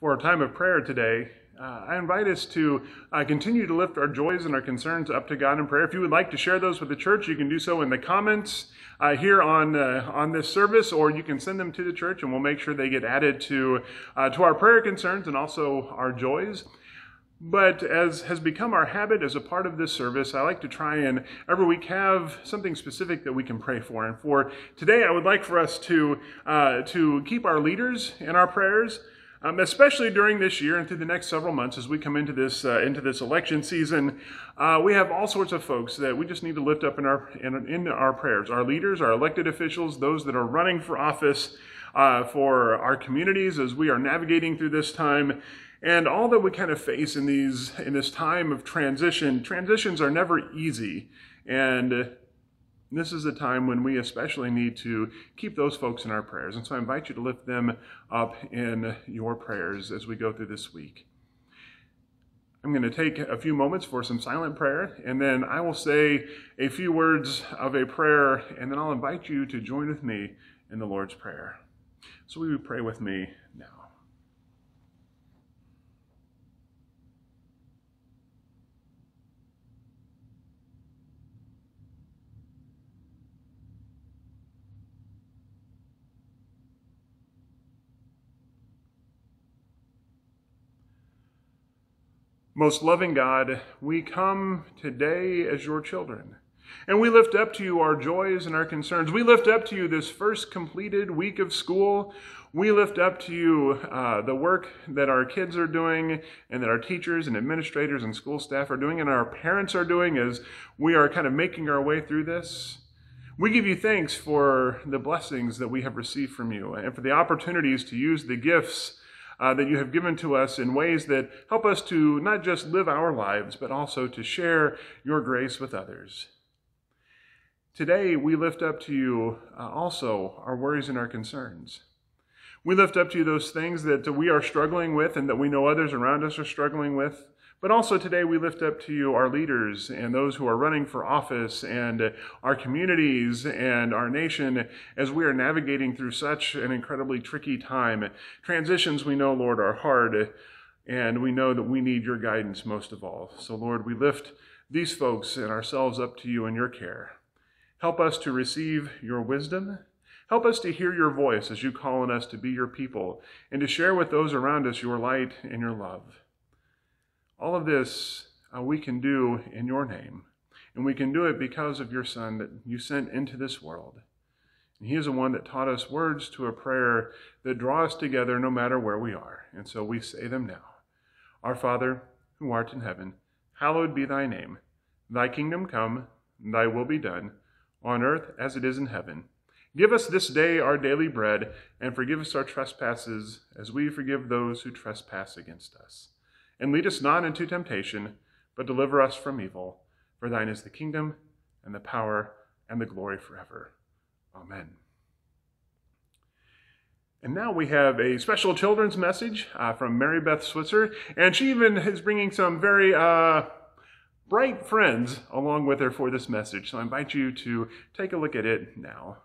for a time of prayer today, uh, I invite us to uh, continue to lift our joys and our concerns up to God in prayer. If you would like to share those with the church, you can do so in the comments uh, here on uh, on this service, or you can send them to the church, and we'll make sure they get added to uh, to our prayer concerns and also our joys. But as has become our habit as a part of this service, I like to try and every week have something specific that we can pray for. And for today, I would like for us to uh, to keep our leaders in our prayers. Um, especially during this year and through the next several months as we come into this uh, into this election season, uh, we have all sorts of folks that we just need to lift up in our in, in our prayers. Our leaders, our elected officials, those that are running for office uh, for our communities as we are navigating through this time, and all that we kind of face in these in this time of transition. Transitions are never easy, and this is a time when we especially need to keep those folks in our prayers. And so I invite you to lift them up in your prayers as we go through this week. I'm going to take a few moments for some silent prayer, and then I will say a few words of a prayer, and then I'll invite you to join with me in the Lord's Prayer. So we pray with me now. Most loving God, we come today as your children. And we lift up to you our joys and our concerns. We lift up to you this first completed week of school. We lift up to you uh, the work that our kids are doing and that our teachers and administrators and school staff are doing and our parents are doing as we are kind of making our way through this. We give you thanks for the blessings that we have received from you and for the opportunities to use the gifts uh, that you have given to us in ways that help us to not just live our lives, but also to share your grace with others. Today, we lift up to you uh, also our worries and our concerns. We lift up to you those things that we are struggling with and that we know others around us are struggling with. But also today we lift up to you our leaders and those who are running for office and our communities and our nation as we are navigating through such an incredibly tricky time. Transitions we know, Lord, are hard and we know that we need your guidance most of all. So Lord, we lift these folks and ourselves up to you in your care. Help us to receive your wisdom. Help us to hear your voice as you call on us to be your people and to share with those around us your light and your love. All of this uh, we can do in your name. And we can do it because of your Son that you sent into this world. And he is the one that taught us words to a prayer that draw us together no matter where we are. And so we say them now. Our Father, who art in heaven, hallowed be thy name. Thy kingdom come, thy will be done, on earth as it is in heaven. Give us this day our daily bread, and forgive us our trespasses as we forgive those who trespass against us and lead us not into temptation, but deliver us from evil. For thine is the kingdom, and the power, and the glory forever. Amen. And now we have a special children's message uh, from Mary Beth Switzer, and she even is bringing some very uh, bright friends along with her for this message. So I invite you to take a look at it now.